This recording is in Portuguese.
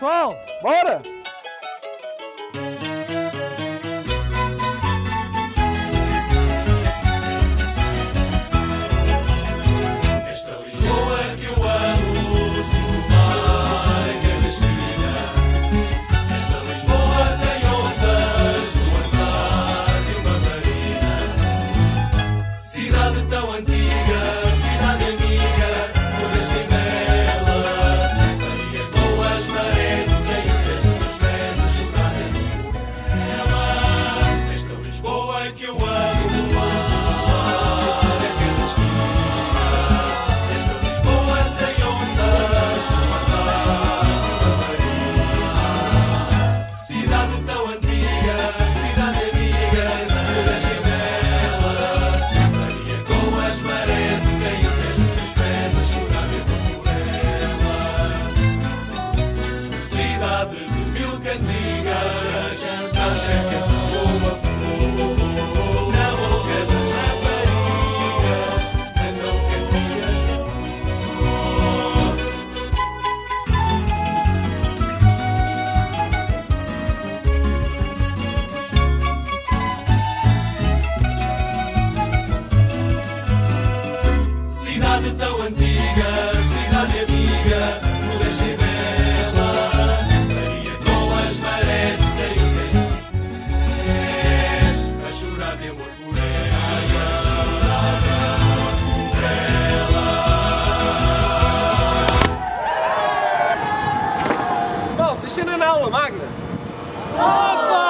pessoal. Bora! cidade de mil cantigas. Na boca é é das raparigas. Então cantigas. É cidade tão antiga, cidade amiga, não deixei ver. Wat is dit een oude magne? Hoppa!